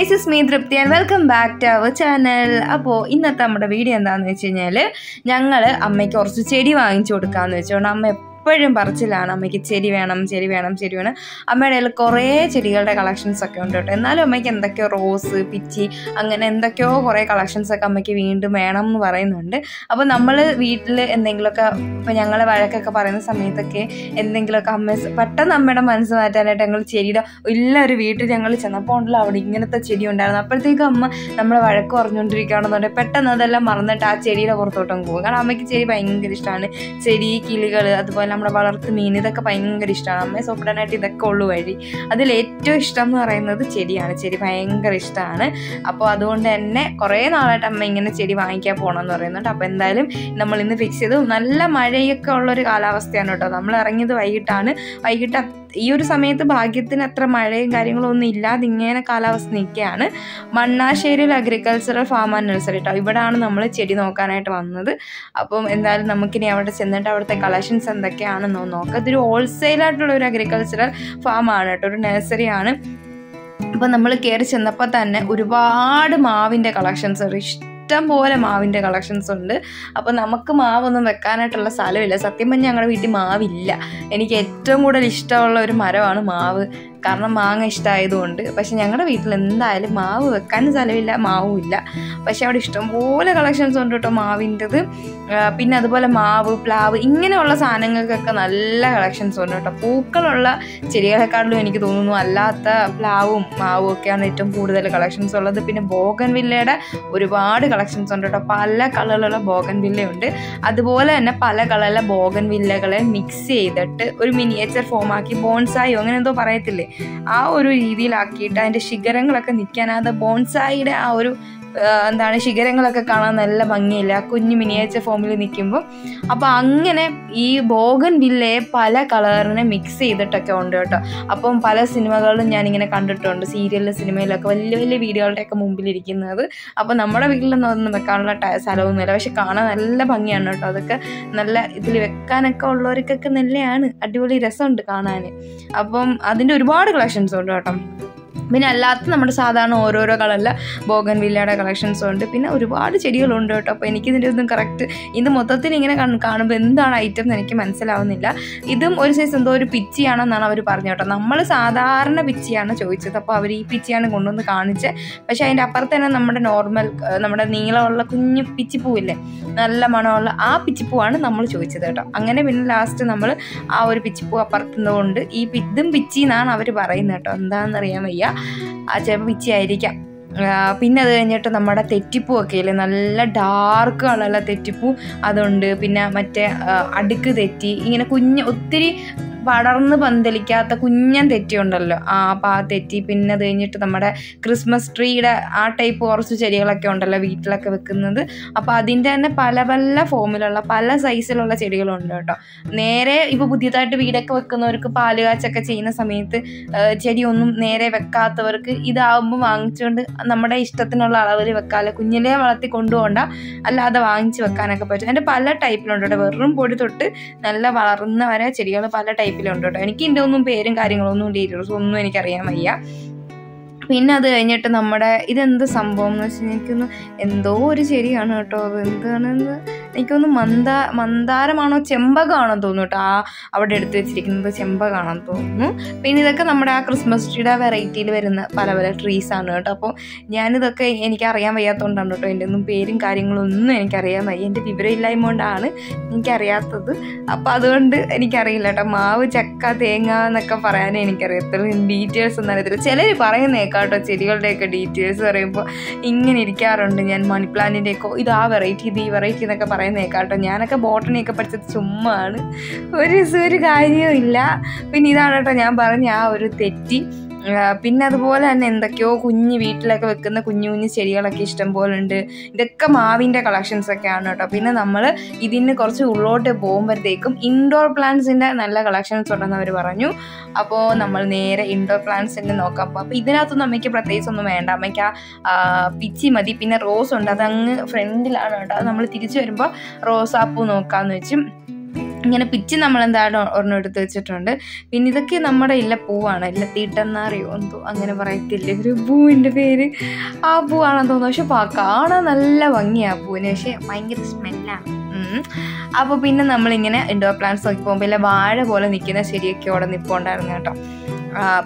Guys is me Tripti and welcome back to our channel അപ്പോൾ ഇന്നത്തെ നമ്മുടെ video എന്താണെന്ന് വെച്ച് കഴിഞ്ഞാൽ ഞങ്ങൾ അമ്മയ്ക്ക് കുറച്ച് ചെടി വാങ്ങിച്ചു കൊടുക്കാമെന്ന് വെച്ചുകൊണ്ട് അമ്മ എപ്പോഴും പറച്ചിലാണ് അമ്മയ്ക്ക് ചെടി വേണം ചെടി വേണം ചെടി വേണം. അമ്മയുടെ കയ്യിൽ കുറേ ചെടികളുടെ കളക്ഷൻസ് ഒക്കെ ഉണ്ട് കേട്ടോ. എന്നാലും അമ്മയ്ക്ക് എന്തൊക്കെയോ റോസ് പിച്ചി അങ്ങനെ എന്തൊക്കെയോ കുറേ കളക്ഷൻസ് ഒക്കെ അമ്മയ്ക്ക് വീണ്ടും വേണം എന്ന് പറയുന്നുണ്ട്. അപ്പോൾ നമ്മൾ വീട്ടിൽ എന്തെങ്കിലുമൊക്കെ ഇപ്പോൾ ഞങ്ങൾ വഴക്കൊക്കെ പറയുന്ന സമയത്തൊക്കെ എന്തെങ്കിലുമൊക്കെ അമ്മ പെട്ടെന്ന് അമ്മയുടെ മനസ്സ് മാറ്റാനായിട്ട് ഞങ്ങൾ ചെടിയുടെ എല്ലാ ഒരു വീട്ടിൽ ഞങ്ങൾ ചെന്നപ്പോൾ ഉണ്ടല്ലോ അവിടെ ഇങ്ങനത്തെ ചെടി ഉണ്ടായിരുന്നു. അപ്പോഴത്തേക്കും അമ്മ നമ്മളെ വഴക്ക് പറഞ്ഞുകൊണ്ടിരിക്കുകയാണെന്നുണ്ടെങ്കിൽ പെട്ടെന്ന് അതെല്ലാം മറന്നിട്ട് ആ ചെടിയുടെ പുറത്തോട്ടും പോകും. കാരണം അമ്മയ്ക്ക് ചെടി ഭയങ്കര ഇഷ്ടമാണ്. ചെടി കിളികൾ അതുപോലെ നമ്മുടെ വളർത്ത് മീൻ. ഇതൊക്കെ ഭയങ്കര ഇഷ്ടമാണ് അമ്മയെ സോപ്പിടാനായിട്ട് ഇതൊക്കെ ഉള്ളു വഴി. അതിൽ ഏറ്റവും ഇഷ്ടം എന്ന് പറയുന്നത് ചെടിയാണ്. ചെടി ഭയങ്കര ഇഷ്ടമാണ് അപ്പോൾ അതുകൊണ്ട് തന്നെ കുറേ നാളായിട്ട് അമ്മ ഇങ്ങനെ ചെടി വാങ്ങിക്കാൻ പോകണമെന്ന് പറയുന്നുണ്ട്. അപ്പോൾ എന്തായാലും നമ്മൾ ഇന്ന് ഫിക്സ് ചെയ്തു. നല്ല മഴയൊക്കെ ഉള്ളൊരു കാലാവസ്ഥയാണ് കേട്ടോ. നമ്മൾ ഇറങ്ങിയത് വൈകിട്ടാണ്. വൈകിട്ട് ഈ ഒരു സമയത്ത് ഭാഗ്യത്തിന് അത്ര മഴയും കാര്യങ്ങളും ഒന്നും ഇല്ലാതെ ഇങ്ങനെ കാലാവസ്ഥ നിൽക്കുകയാണ്. മണ്ണാശ്ശേരിയിൽ അഗ്രികൾച്ചറൽ ഫാം ആൻഡ് നഴ്സറി കേട്ടോ ഇവിടെയാണ് നമ്മൾ ചെടി നോക്കാനായിട്ട് വന്നത്. അപ്പം എന്തായാലും നമുക്കിനി അവിടെ ചെന്നിട്ട് അവിടുത്തെ കളക്ഷൻസ് എന്തൊക്കെയാണെന്ന് നോക്കാം. ഇതൊരു ഹോൾസെയിലായിട്ടുള്ള ഒരു അഗ്രികൾച്ചറൽ ഫാം ആണ് കേട്ടോ. ഒരു നഴ്സറിയാണ് അപ്പം നമ്മൾ കയറി ചെന്നപ്പോൾ തന്നെ ഒരുപാട് മാവിന്റെ കളക്ഷൻസ് ഇഷ്ടം പോലെ മാവിന്റെ കളക്ഷൻസ് ഉണ്ട്. അപ്പോൾ നമുക്ക് മാവൊന്നും വെക്കാനായിട്ടുള്ള സ്ഥലമില്ല. സത്യം പറഞ്ഞാൽ ഞങ്ങളുടെ വീട്ടിൽ മാവില്ല. എനിക്ക് ഏറ്റവും കൂടുതൽ ഇഷ്ടമുള്ള ഒരു മരമാണ് മാവ്. കാരണം മാങ്ങ ഇഷ്ടമായതുകൊണ്ട് പക്ഷെ ഞങ്ങളുടെ വീട്ടിൽ എന്തായാലും മാവ് വെക്കാൻ സ്ഥലമില്ല മാവും ഇല്ല. പക്ഷെ അവിടെ ഇഷ്ടംപോലെ കളക്ഷൻസ് ഉണ്ട് കേട്ടോ മാവിന്റെത്. പിന്നെ അതുപോലെ മാവ് പ്ലാവ് ഇങ്ങനെയുള്ള സാധനങ്ങൾക്കൊക്കെ നല്ല കളക്ഷൻസ് ഉണ്ട് കേട്ടോ. പൂക്കളുള്ള ചെടികളെക്കാളും എനിക്ക് തോന്നുന്നു അല്ലാത്ത പ്ലാവും മാവും ഒക്കെയാണ് ഏറ്റവും കൂടുതൽ കളക്ഷൻസ് ഉള്ളത്. പിന്നെ ബോഗൻ വില്ലയുടെ ഒരുപാട് കളക്ഷൻസ് ഉണ്ട് കേട്ടോ. പല കളറിലുള്ള ബോഗൻ വില്ലയുണ്ട്. അതുപോലെ തന്നെ പല കളറിലെ ബോഗൻ വില്ലകളെ മിക്സ് ചെയ്തിട്ട് ഒരു മിനിയേച്ചർ ഫോമാക്കി ബോൺസായോ അങ്ങനെ എന്തോ പറയത്തില്ലേ? ആ ഒരു രീതിയിലാക്കിയിട്ട് അതിന്റെ ശിഖരങ്ങളൊക്കെ നിൽക്കാൻ ബോൺസായിയുടെ ആ ഒരു എന്താണ് ശിഖരങ്ങളൊക്കെ കാണാൻ നല്ല ഭംഗിയില്ല. കുഞ്ഞു മിനിയേച്ചർ ഫോമിൽ നിൽക്കുമ്പോൾ അപ്പോൾ അങ്ങനെ ഈ ബോഗൻ വില്ലയെ പല കളറിനെ മിക്സ് ചെയ്തിട്ടൊക്കെ ഉണ്ട് കേട്ടോ. അപ്പം പല സിനിമകളിലും ഞാനിങ്ങനെ കണ്ടിട്ടുണ്ട്. സീരിയലിലും സിനിമയിലൊക്കെ വലിയ വലിയ വീഡിയോകളുടെയൊക്കെ മുമ്പിലിരിക്കുന്നത്. അപ്പോൾ നമ്മുടെ വീട്ടിലൊന്നും വെക്കാനുള്ള സ്ഥലമൊന്നുമില്ല. പക്ഷെ കാണാൻ നല്ല ഭംഗിയാണ് കേട്ടോ. അതൊക്കെ നല്ല ഇതിൽ വെക്കാനൊക്കെ ഉള്ളവർക്കൊക്കെ നല്ലതാണ് അടിപൊളി രസമുണ്ട് കാണാൻ അപ്പം അതിന്റെ ഒരുപാട് കളക്ഷൻസ് ഉണ്ട് കേട്ടോ. പിന്നെ അല്ലാത്ത നമ്മുടെ സാധാരണ ഓരോരോ കളറിലെ ബോഗൻ വില്ലയുടെ കളക്ഷൻസും ഉണ്ട്. പിന്നെ ഒരുപാട് ചെടികളുണ്ട് കേട്ടോ. അപ്പോൾ എനിക്കിതിന്റെ ഒന്നും കറക്റ്റ് ഇത് മൊത്തത്തിൽ ഇങ്ങനെ കാണുമ്പോൾ എന്താണ് ഐറ്റം എന്ന് എനിക്ക് മനസ്സിലാവുന്നില്ല. ഇതും ഒരു സൈസ് എന്തോ ഒരു പിച്ചിയാണെന്നാണ് അവർ പറഞ്ഞു കേട്ടോ. നമ്മൾ സാധാരണ പിച്ചിയാണ് ചോദിച്ചത്. അപ്പോൾ അവർ ഈ പിച്ചിയാണ് കൊണ്ടുവന്ന് കാണിച്ച്. പക്ഷേ അതിന്റെ അപ്പുറത്ത് തന്നെ നമ്മുടെ നോർമൽ നമ്മുടെ നീളമുള്ള കുഞ്ഞു പിച്ചിപ്പൂവില്ലേ? നല്ല മണമുള്ള ആ പിച്ചിപ്പൂവാണ് നമ്മൾ ചോദിച്ചത് കേട്ടോ. അങ്ങനെ പിന്നെ ലാസ്റ്റ് നമ്മൾ ആ ഒരു പിച്ചിപ്പൂ അപ്പുറത്തുന്നതുകൊണ്ട് ഈ ഇതും പിച്ചി എന്നാണ് അവർ പറയുന്നത് കേട്ടോ. എന്താണെന്ന് അറിയാൻ വയ്യ. ആ ചിലപ്പോൾ പിച്ചി ആയിരിക്കാം പിന്നെ അത് കഴിഞ്ഞിട്ട് നമ്മുടെ തെറ്റിപ്പൂ ഒക്കെ നല്ല ഡാർക്ക് കളറുള്ള തെറ്റിപ്പൂ. അതുണ്ട്. പിന്നെ മറ്റേ അടുക്ക് തെറ്റി. ഇങ്ങനെ കുഞ്ഞ് ഒത്തിരി പടർന്ന് പന്തലിക്കാത്ത കുഞ്ഞൻ തെറ്റിയുണ്ടല്ലോ ആ അപ്പം ആ തെറ്റി പിന്നെ അത് കഴിഞ്ഞിട്ട് നമ്മുടെ ക്രിസ്മസ് ട്രീയുടെ ആ ടൈപ്പ് കുറച്ച് ചെടികളൊക്കെ ഉണ്ടല്ലോ വീട്ടിലൊക്കെ വെക്കുന്നത്. അപ്പോൾ അതിന്റെ തന്നെ പല പല ഫോമിലുള്ള പല സൈസിലുള്ള ചെടികളുണ്ട് കേട്ടോ. നേരെ ഇപ്പോൾ പുതിയതായിട്ട് വീടൊക്കെ വെക്കുന്നവർക്ക് പാൽ കാച്ചൊക്കെ ചെയ്യുന്ന സമയത്ത് ചെടിയൊന്നും നേരെ വെക്കാത്തവർക്ക് ഇതാവുമ്പോൾ വാങ്ങിച്ചുകൊണ്ട് നമ്മുടെ ഇഷ്ടത്തിനുള്ള അളവിൽ വെക്കാമല്ലോ കുഞ്ഞിലേ വളർത്തി കൊണ്ടുപോകണ്ട അല്ലാതെ വാങ്ങിച്ച് വെക്കാനൊക്കെ പറ്റും. അതിന്റെ പല ടൈപ്പിലുണ്ട് കേട്ടോ. വെറും പൊടി തൊട്ട് നല്ല വളർന്ന വരെ ചെടികൾ പല ടൈപ്പിലുണ്ട് കേട്ടോ. എനിക്ക് ഇതിന്റെ ഒന്നും പേരും കാര്യങ്ങളൊന്നും ഡീറ്റെയിൽസും ഒന്നും എനിക്കറിയാൻ വയ്യ. പിന്നെ അത് കഴിഞ്ഞിട്ട് നമ്മുടെ ഇതെന്ത് സംഭവം എന്ന് വെച്ചാൽ എനിക്കൊന്ന് എന്തോ ഒരു ചെടിയാണ് കേട്ടോ. അത് എന്താണെന്ന് എനിക്കൊന്ന് മന്ദാ മന്ദാരമാണോ ചെമ്പകമാണോ തോന്നുന്നു കേട്ടോ. ആ അവിടെ എടുത്ത് വെച്ചിരിക്കുന്നത് ചെമ്പകാണെന്ന് തോന്നുന്നു. പിന്നെ ഇതൊക്കെ നമ്മുടെ ആ ക്രിസ്മസ് ട്രീയുടെ വെറൈറ്റിയിൽ വരുന്ന പല പല ട്രീസ് ആണ് കേട്ടോ. അപ്പോൾ ഞാനിതൊക്കെ എനിക്ക് അറിയാൻ വയ്യാത്തതുകൊണ്ടാണ് കേട്ടോ. എന്റെ ഒന്നും പേരും കാര്യങ്ങളും ഒന്നും എനിക്കറിയാൻ വയ്യ. എന്റെ വിവരമില്ലായ്മ കൊണ്ടാണ് എനിക്കറിയാത്തത്. അപ്പോൾ അതുകൊണ്ട് എനിക്കറിയില്ല കേട്ടോ. മാവ് ചക്ക തേങ്ങ എന്നൊക്കെ പറയാനേ എനിക്കറിയത്തുള്ളൂ. ഡീറ്റെയിൽസ് ഒന്നും അറിയത്തില്ല. ചിലർ പറയുന്നേക്കാം കേട്ടോ ചെടികളുടെയൊക്കെ ഡീറ്റെയിൽസ് പറയുമ്പോൾ ഇങ്ങനെ ഇരിക്കാറുണ്ട് ഞാൻ മണി പ്ലാന്റിന്റെയൊക്കെ ഇത് ആ വെറൈറ്റി ഇത് ഈ വെറൈറ്റി എന്നൊക്കെ പറയുന്നേക്കാം കേട്ടോ. ഞാനൊക്കെ ബോട്ടണിയൊക്കെ പഠിച്ചത് ചുമ്മാണ് ഒരു ഒരു കാര്യവും ഇല്ല പിന്നെ ഇതാണ് കേട്ടോ ഞാൻ പറഞ്ഞ ആ ഒരു തെറ്റി. പിന്നെ അതുപോലെ തന്നെ എന്തൊക്കെയോ കുഞ്ഞ് വീട്ടിലൊക്കെ വെക്കുന്ന കുഞ്ഞു കുഞ്ഞു ചെടികളൊക്കെ ഇഷ്ടം പോലെ ഉണ്ട്. ഇതൊക്കെ മാവിന്റെ കളക്ഷൻസ് ഒക്കെയാണ് കേട്ടോ. പിന്നെ നമ്മൾ ഇതിന് കുറച്ച് ഉള്ളോട്ട് പോകുമ്പോഴത്തേക്കും ഇൻഡോർ പ്ലാന്റ്സിന്റെ നല്ല കളക്ഷൻസ് ഉണ്ടെന്ന് അവർ പറഞ്ഞു. അപ്പോൾ നമ്മൾ നേരെ ഇൻഡോർ പ്ലാന്റ്സിന്റെ നോക്കാം. അപ്പോൾ ഇതിനകത്തൊന്നും അമ്മയ്ക്ക് പ്രത്യേകിച്ച് ഒന്നും വേണ്ട. അമ്മയ്ക്ക് ആ പിച്ചി മതി. പിന്നെ റോസ് ഉണ്ട്. അതങ്ങ് ഫ്രണ്ടിലാണ് കേട്ടോ. അത് നമ്മൾ തിരിച്ചു വരുമ്പോൾ റോസാപ്പൂ നോക്കാമെന്ന് വെച്ചും. ഇങ്ങനെ പിച്ച് നമ്മൾ എന്താണ് ഒരെണ്ണം എടുത്ത് വെച്ചിട്ടുണ്ട്. പിന്നെ ഇതൊക്കെ നമ്മുടെ ഇല്ല പൂവാണ്. ഇല്ല തീട്ടെന്നറിയോ എന്തോ അങ്ങനെ പറയത്തില്ലേ. ഒരു പൂവിന്റെ പേര്. ആ പൂവാണെന്ന് തോന്നുന്നു. പക്ഷെ കാണാൻ നല്ല ഭംഗിയാണ് പൂവിന്. പക്ഷെ ഭയങ്കര സ്മെല്ലാണ് അപ്പോൾ പിന്നെ നമ്മളിങ്ങനെ ഇൻഡോർ പ്ലാന്റ്സ് നോക്കി പോകുമ്പോൾ ഇല്ല വാഴ പോലെ നിൽക്കുന്ന ശരിയൊക്കെ അവിടെ നിൽപ്പുണ്ടായിരുന്നു കേട്ടോ.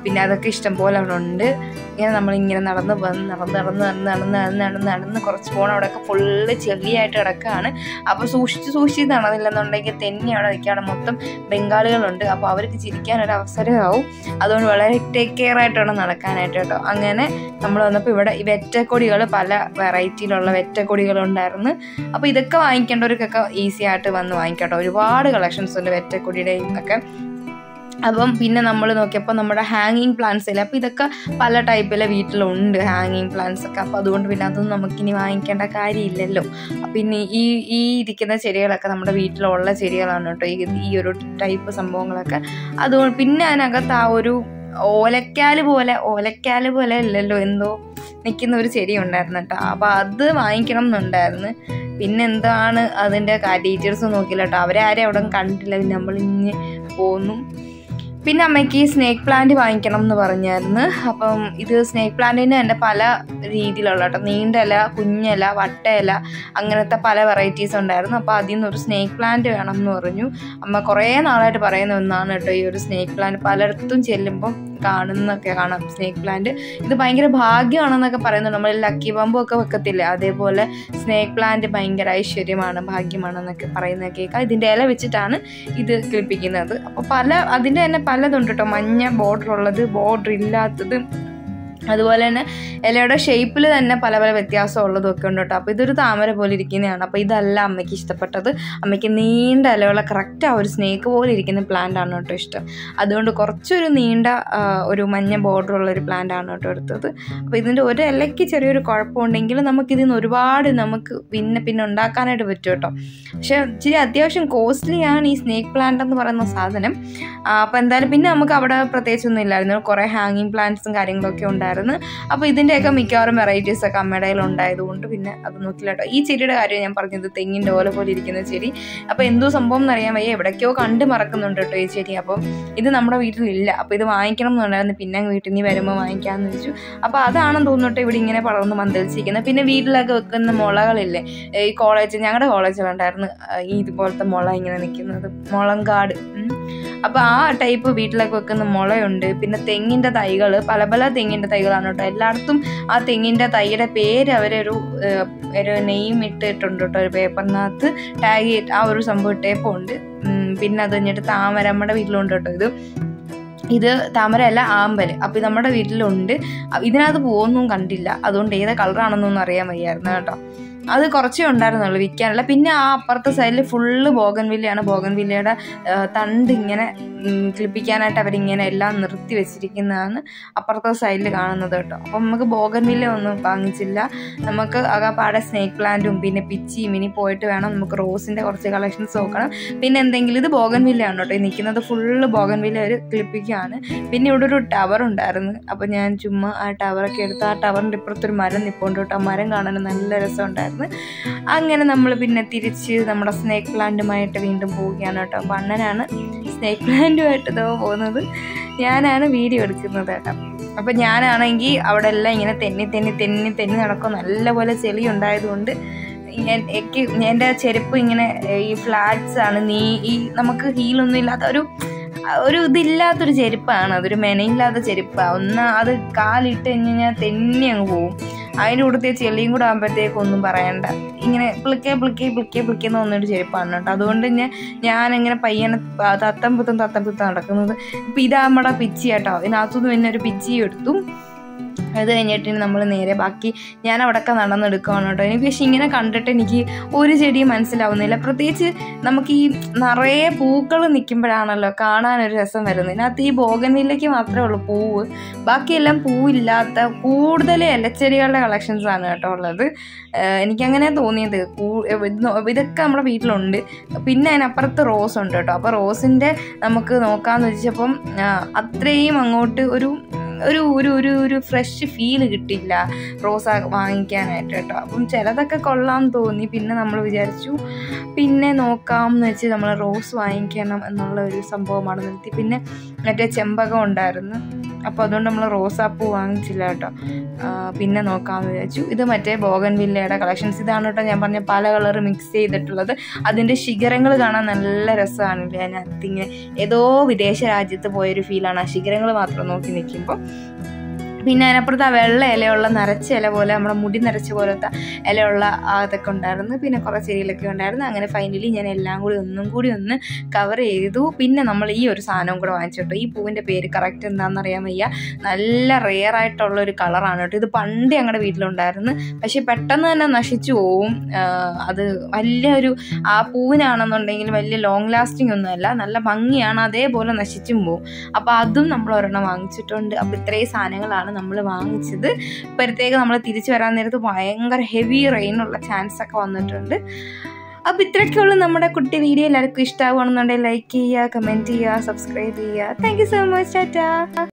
പിന്നെ അതൊക്കെ ഇഷ്ടം പോലെ അവിടെ ഉണ്ട്. ഇങ്ങനെ നമ്മളിങ്ങനെ നടന്ന് വന്ന് നടന്ന് നടന്ന് നടന്ന് നടന്ന് നടന്ന് നടന്ന് നടന്ന് കുറച്ച് പോകണം അവിടെയൊക്കെ ഫുള്ള് ചെളിയായിട്ട് കിടക്കുകയാണ് അപ്പോൾ സൂക്ഷിച്ച് സൂക്ഷിച്ച് നടന്നില്ലെന്നുണ്ടെങ്കിൽ തന്നെ അവിടെ നിൽക്കുകയാണ്. മൊത്തം ബംഗാളികളുണ്ട്. അപ്പോൾ അവർക്ക് ചിരിക്കാനൊരു അവസരമാവും. അതുകൊണ്ട് വളരെ ടേക്ക് കെയർ ആയിട്ട് വേണം നടക്കാനായിട്ട് കേട്ടോ. അങ്ങനെ നമ്മൾ വന്നപ്പോൾ ഇവിടെ ഈ വെറ്റക്കൊടികൾ പല വെറൈറ്റിയിലുള്ള വെറ്റക്കൊടികളുണ്ടായിരുന്നു അപ്പോൾ ഇതൊക്കെ വാങ്ങിക്കേണ്ടവർക്കൊക്കെ ഈസി ആയിട്ട് വന്ന് വാങ്ങിക്കട്ടോ ഒരുപാട് കളക്ഷൻസ് ഉണ്ട് വെറ്റക്കൊടിയുടെയും ഒക്കെ. അപ്പം പിന്നെ നമ്മൾ നോക്കിയപ്പോൾ നമ്മുടെ ഹാങ്ങിങ് പ്ലാന്റ്സ് ഇല്ല അപ്പോൾ ഇതൊക്കെ പല ടൈപ്പിലെ വീട്ടിലുണ്ട് ഹാങ്ങിങ് പ്ലാന്റ്സ് ഒക്കെ. അപ്പോൾ അതുകൊണ്ട് പിന്നെ അതൊന്നും നമുക്കിനി വാങ്ങിക്കേണ്ട കാര്യമില്ലല്ലോ. പിന്നെ ഈ ഈ ഇരിക്കുന്ന ചെടികളൊക്കെ നമ്മുടെ വീട്ടിലുള്ള ചെടികളാണ് കേട്ടോ. ഈ ഈ ഒരു ടൈപ്പ് സംഭവങ്ങളൊക്കെ. അതുകൊണ്ട് പിന്നെ അതിനകത്ത് ആ ഒരു ഓലക്കാൽ പോലെ ഓലക്കാൽ പോലെ അല്ലല്ലോ എന്തോ നിൽക്കുന്ന ഒരു ചെടി ഉണ്ടായിരുന്നു കേട്ടോ. അപ്പോൾ അത് വാങ്ങിക്കണം എന്നുണ്ടായിരുന്നു. പിന്നെ എന്താണ് അതിന്റെ ഡീറ്റെയിൽസ് നോക്കിയില്ല കേട്ടോ. അവരാരും അവിടെ കണ്ടില്ല. നമ്മൾ ഇഞ്ഞ് പോന്നു. പിന്നെ അമ്മയ്ക്ക് ഈ സ്നേക്ക് പ്ലാന്റ് വാങ്ങിക്കണം എന്ന് പറഞ്ഞായിരുന്നു. അപ്പം ഇത് സ്നേക്ക് പ്ലാന്റിന് തന്നെ പല രീതിയിലുള്ള കേട്ടോ. നീണ്ട ഇല കുഞ്ഞില വട്ടയില അങ്ങനത്തെ പല വെറൈറ്റീസ് ഉണ്ടായിരുന്നു. അപ്പോൾ അതിൽ നിന്ന് ഒരു സ്നേക്ക് പ്ലാന്റ് വേണം എന്ന് പറഞ്ഞു. അമ്മ കുറേ നാളായിട്ട് പറയുന്ന ഒന്നാണ് കേട്ടോ ഈ ഒരു സ്നേക്ക് പ്ലാന്റ് പലയിടത്തും ചെല്ലുമ്പോൾ കാണുന്നൊക്കെ കാണാം സ്നേക്ക് പ്ലാന്റ് ഇത് ഭയങ്കര ഭാഗ്യമാണെന്നൊക്കെ പറയുന്നുണ്ട്. നമ്മൾ ലക്കി ബമ്പും ഒക്കെ വെക്കത്തില്ലേ? അതേപോലെ സ്നേക്ക് പ്ലാന്റ് ഭയങ്കര ഐശ്വര്യമാണ് ഭാഗ്യമാണെന്നൊക്കെ പറയുന്നത് കേൾക്കാം. ഇതിന്റെ ഇല വെച്ചിട്ടാണ് ഇത് കിളിപ്പിക്കുന്നത്. അപ്പോൾ പല അതിന്റെ തന്നെ പലതുണ്ട് കേട്ടോ. മഞ്ഞ ബോർഡർ ഉള്ളത് ബോർഡർ ഇല്ലാത്തത്. അതുപോലെ തന്നെ ഇലയുടെ ഷേപ്പിൽ തന്നെ പല പല വ്യത്യാസം ഉള്ളതും ഒക്കെ ഉണ്ട് കേട്ടോ. അപ്പോൾ ഇതൊരു താമര പോലെ ഇരിക്കുന്നതാണ്. അപ്പോൾ ഇതല്ല അമ്മയ്ക്ക് ഇഷ്ടപ്പെട്ടത്. അമ്മയ്ക്ക് നീണ്ട ഇലയുള്ള കറക്റ്റ് ആ ഒരു സ്നേക്ക് പോലെ ഇരിക്കുന്ന പ്ലാന്റ് ആണ് കേട്ടോ ഇഷ്ടം. അതുകൊണ്ട് കുറച്ചൊരു നീണ്ട ഒരു മഞ്ഞ ബോർഡർ ഉള്ള ഒരു പ്ലാന്റ് ആണ് കേട്ടോ എടുത്തത്. അപ്പോൾ ഇതിന്റെ ഒരു ഇലയ്ക്ക് ചെറിയൊരു കുഴപ്പമുണ്ടെങ്കിലും നമുക്കിതിൽ നിന്ന് ഒരുപാട് നമുക്ക് പിന്നെ പിന്നെ ഉണ്ടാക്കാനായിട്ട് പറ്റും കേട്ടോ. പക്ഷേ ഇച്ചിരി അത്യാവശ്യം കോസ്റ്റ്ലിയാണ് ഈ സ്നേക്ക് പ്ലാന്റ് എന്ന് പറയുന്ന സാധനം. അപ്പോൾ എന്തായാലും പിന്നെ നമുക്ക് അവിടെ പ്രത്യേകിച്ചൊന്നും ഇല്ലായിരുന്നു. കുറേ ഹാങ്ങിങ് പ്ലാന്റ്സും കാര്യങ്ങളൊക്കെ ഉണ്ടായിരുന്നു. അപ്പോൾ ഇതിന്റെയൊക്കെ മിക്കവാറും വെറൈറ്റീസ് ഒക്കെ അമ്മയുടെ കയ്യിൽ ഉണ്ടായതുകൊണ്ട് പിന്നെ അത് നോക്കില്ല കേട്ടോ. ഈ ചെടിയുടെ കാര്യം ഞാൻ പറഞ്ഞത് തെങ്ങിന്റെ ഓല പോലെ ഇരിക്കുന്ന ചെടി. അപ്പോൾ എന്തോ സംഭവം എന്നറിയാൻ വയ്യ. എവിടേക്കോ കണ്ട് മറക്കുന്നുണ്ട് കേട്ടോ ഈ ചെടി. അപ്പം ഇത് നമ്മുടെ വീട്ടിലില്ല. അപ്പോൾ ഇത് വാങ്ങിക്കണം എന്നുണ്ടായിരുന്നു പിന്നെ വീട്ടിൽ നിന്ന് വരുമ്പോൾ വാങ്ങിക്കാന്ന് വെച്ചു അപ്പോൾ അതാണെന്ന് തോന്നിട്ട് ഇവിടെ ഇങ്ങനെ പടർന്ന് മന്ദിരിച്ചിരിക്കുന്നത് പിന്നെ വീട്ടിലൊക്കെ വെക്കുന്ന മുളകളില്ലേ? ഈ കോളേജ് ഞങ്ങളുടെ കോളേജിലുണ്ടായിരുന്നു ഈ ഇതുപോലത്തെ മുള ഇങ്ങനെ നിൽക്കുന്നത്. മുളങ്കാട്. ഉം. അപ്പോൾ ആ ടൈപ്പ് വീട്ടിലൊക്കെ വെക്കുന്ന മുളയുണ്ട്. പിന്നെ തെങ്ങിന്റെ തൈകൾ പല പല തെങ്ങിന്റെ തൈകളാണ് കേട്ടോ. എല്ലായിടത്തും ആ തെങ്ങിന്റെ തൈയുടെ പേര് അവരൊരു ഒരു നെയിം ഇട്ടിട്ടുണ്ട് കേട്ടോ. ഒരു പേപ്പറിനകത്ത് ടാഗ് ചെയ്ത് ആ ഒരു സംഭവം ഇട്ടേപ്പുണ്ട്. ഉണ്ട് പിന്നെ അത് കഴിഞ്ഞിട്ട് താമര നമ്മുടെ വീട്ടിലുണ്ട് കേട്ടോ ഇത്. ഇത് താമരയല്ല ആമ്പൽ അപ്പോൾ നമ്മുടെ വീട്ടിലുണ്ട്. ഇതിനകത്ത് പോകുന്നൊന്നും കണ്ടില്ല. അതുകൊണ്ട് ഏത് കളറാണെന്നൊന്നും അറിയാൻ വയ്യായിരുന്നു കേട്ടോ. അത് കുറച്ചേ ഉണ്ടായിരുന്നുള്ളൂ വിൽക്കാനുള്ള പിന്നെ ആ അപ്പുറത്തെ സൈഡിൽ ഫുള്ള് ബോഗൻവില്ലയാണ്. ബോഗൻവില്ലയുടെ തണ്ട് ഇങ്ങനെ ക്ലിപ്പിക്കാനായിട്ട് അവരിങ്ങനെ എല്ലാം നിർത്തി വെച്ചിരിക്കുന്നതാണ് അപ്പുറത്തെ സൈഡിൽ കാണുന്നത് കേട്ടോ. അപ്പം നമുക്ക് ബോഗൻവില്ല ഒന്നും വാങ്ങിച്ചില്ല. നമുക്ക് അകപ്പാടെ സ്നേക്ക് പ്ലാന്റും പിന്നെ പിച്ചിയും ഇനി പോയിട്ട് വേണം നമുക്ക് റോസിന്റെ കുറച്ച് കളക്ഷൻസ് നോക്കണം. പിന്നെ എന്തെങ്കിലും ഇത് ബോഗൻവില്ലയാണ് കേട്ടോ. ഈ നിൽക്കുന്നത് ഫുള്ള് ബോഗൻവില്ല അവർ ക്ലിപ്പിക്കുകയാണ് പിന്നെ ഇവിടെ ഒരു ടവർ ഉണ്ടായിരുന്നു. അപ്പോൾ ഞാൻ ചുമ്മാ ആ ടവറൊക്കെ എടുത്ത് ആ ടവറിന്റെ ഇപ്പുറത്തൊരു മരം നിൽപ്പുണ്ട് കേട്ടോ. ആ മരം കാണാൻ നല്ല രസമുണ്ടായിരുന്നു. അങ്ങനെ നമ്മൾ പിന്നെ തിരിച്ച് നമ്മുടെ സ്നേക്ക് പ്ലാന്റുമായിട്ട് വീണ്ടും പോവുകയാണ് കേട്ടോ. അപ്പോൾ അണ്ണനാണ് സ്നേക്ക് പ്ലാന്റുമായിട്ട് ഇതോ പോകുന്നത്. ഞാനാണ് വീഡിയോ എടുക്കുന്നത് കേട്ടോ. അപ്പം ഞാനാണെങ്കിൽ അവിടെ എല്ലാം ഇങ്ങനെ തെന്നി തെന്നി തെന്നി തെന്നി നടക്കും. നല്ലപോലെ ചെളി ഉണ്ടായതുകൊണ്ട് ഞാൻ എനിക്ക് എന്റെ ചെരുപ്പ് ഇങ്ങനെ ഈ ഫ്ലാറ്റ്സ് ആണ് നീ ഈ നമുക്ക് ഹീലൊന്നും ഇല്ലാത്ത ഒരു ഒരു ഇതില്ലാത്തൊരു ചെരുപ്പാണ്. അതൊരു മെനയില്ലാത്ത ചെരുപ്പാണ് ഒന്ന് അത് കാലിട്ട് കഴിഞ്ഞ് കഴിഞ്ഞാൽ തെന്നി അങ്ങ് പോവും. അതിന്റെ കൂടുതൽ ചെളിയും കൂടെ ആകുമ്പോഴത്തേക്കും ഒന്നും പറയണ്ട. ഇങ്ങനെ പ്ലിക്കെ പ്ലിക്കെ പ്ലിക്കെ എന്ന് വന്നൊരു ചെരുപ്പാണ് കേട്ടോ. അതുകൊണ്ട് തന്നെ ഞാനിങ്ങനെ പയ്യനെ തത്തം പുത്തം തത്തം പുത്തം നടക്കുന്നത്. ഇപ്പം ഇതാ നമ്മുടെ പിച്ചി കേട്ടോ. ഇതിനകത്തുനിന്ന് പിന്നെ ഒരു പിച്ചി എടുത്തു. അത് കഴിഞ്ഞിട്ട് നമ്മൾ നേരെ ബാക്കി ഞാൻ അവിടെയൊക്കെ നടന്നെടുക്കുകയാണ് കേട്ടോ. എനിക്ക് പക്ഷെ ഇങ്ങനെ കണ്ടിട്ട് എനിക്ക് ഒരു ചെടിയും മനസ്സിലാവുന്നില്ല. പ്രത്യേകിച്ച് നമുക്ക് ഈ നിറയെ പൂക്കൾ നിൽക്കുമ്പോഴാണല്ലോ കാണാൻ ഒരു രസം വരുന്നത്. ഇതിനകത്ത് ഈ ബോഗനിലേക്ക് മാത്രമേ ഉള്ളൂ പൂവ്. ബാക്കിയെല്ലാം പൂവില്ലാത്ത കൂടുതൽ ഇലച്ചെടികളുടെ കളക്ഷൻസ് ആണ് കേട്ടോ ഉള്ളത്. എനിക്കങ്ങനെ തോന്നിയത് ഇതൊക്കെ നമ്മുടെ വീട്ടിലുണ്ട്. പിന്നെ അതിനപ്പുറത്ത് റോസ് ഉണ്ട് കേട്ടോ. അപ്പോൾ റോസിന്റെ നമുക്ക് നോക്കാമെന്ന് വെച്ചപ്പം അത്രയും അങ്ങോട്ട് ഒരു ഒരു ഒരു ഒരു ഒരു ഫ്രഷ് ഫീൽ കിട്ടില്ല റോസ വാങ്ങിക്കാനായിട്ട് കേട്ടോ. അപ്പം ചിലതൊക്കെ കൊള്ളാം തോന്നി. പിന്നെ നമ്മൾ വിചാരിച്ചു പിന്നെ നോക്കാം എന്ന് വെച്ച് നമ്മൾ റോസ് വാങ്ങിക്കണം എന്നുള്ള ഒരു സംഭവമാണ് നിർത്തി. പിന്നെ മറ്റേ ചെമ്പകം ഉണ്ടായിരുന്നു. അപ്പോൾ അതുകൊണ്ട് നമ്മൾ റോസാപ്പൂ വാങ്ങിച്ചില്ല കേട്ടോ. പിന്നെ നോക്കാമെന്ന് വിചാരിച്ചു. ഇത് മറ്റേ ബോഗൻ വില്ലയുടെ കളക്ഷൻസ് ഇതാണ് കേട്ടോ ഞാൻ പറഞ്ഞ പല കളർ മിക്സ് ചെയ്തിട്ടുള്ളത്. അതിന്റെ ശിഖരങ്ങൾ കാണാൻ നല്ല രസമാണ്. ഞാൻ അതിങ്ങനെ ഏതോ വിദേശ രാജ്യത്ത് പോയൊരു ഫീലാണ് ആ ശിഖരങ്ങൾ മാത്രം നോക്കി നിൽക്കുമ്പോൾ പിന്നെ അതിനപ്പുറത്ത് ആ വെള്ള ഇലയുള്ള നരച്ച ഇല പോലെ നമ്മുടെ മുടി നരച്ച പോലത്തെ ഇലയുള്ള അതൊക്കെ ഉണ്ടായിരുന്നു. പിന്നെ കുറച്ച് ചെടികളൊക്കെ ഉണ്ടായിരുന്നു. അങ്ങനെ ഫൈനലി ഞാൻ എല്ലാം കൂടി ഒന്നും കൂടി ഒന്ന് കവർ ചെയ്തു. പിന്നെ നമ്മൾ ഈ ഒരു സാധനവും കൂടെ വാങ്ങിച്ചിട്ടു ഈ പൂവിന്റെ പേര് കറക്റ്റ് എന്താണെന്ന് അറിയാൻ വയ്യ. നല്ല റെയർ ആയിട്ടുള്ള ഒരു കളറാണ് കേട്ടോ. ഇത് പണ്ട് ഞങ്ങളുടെ വീട്ടിലുണ്ടായിരുന്നു. പക്ഷെ പെട്ടെന്ന് തന്നെ നശിച്ചു പോവും. അത് വലിയ ഒരു ആ പൂവിനാണെന്നുണ്ടെങ്കിൽ വലിയ ലോങ് ലാസ്റ്റിംഗ് ഒന്നുമല്ല. നല്ല ഭംഗിയാണ്. അതേപോലെ നശിച്ചും പോവും. അപ്പോൾ അതും നമ്മൾ ഒരെണ്ണം വാങ്ങിച്ചിട്ടുണ്ട്. അപ്പോൾ ഇത്രയും സാധനങ്ങളാണ് നമ്മൾ വാങ്ങിച്ചത്. ഇപ്പോഴത്തേക്ക് നമ്മൾ തിരിച്ചു വരാൻ നേരത്ത് ഭയങ്കര ഹെവി റെയിനുള്ള ചാൻസ് ഒക്കെ വന്നിട്ടുണ്ട്. അപ്പോൾ ഇത്രയൊക്കെയുള്ളൂ നമ്മുടെ കുട്ടി വീഡിയോ എല്ലാവർക്കും ഇഷ്ടമാവുകയാണെന്നുണ്ടെങ്കിൽ ലൈക്ക് ചെയ്യുക കമന്റ് ചെയ്യുക സബ്സ്ക്രൈബ് ചെയ്യുക. Thank you so much tata.